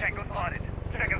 Tango spotted. Second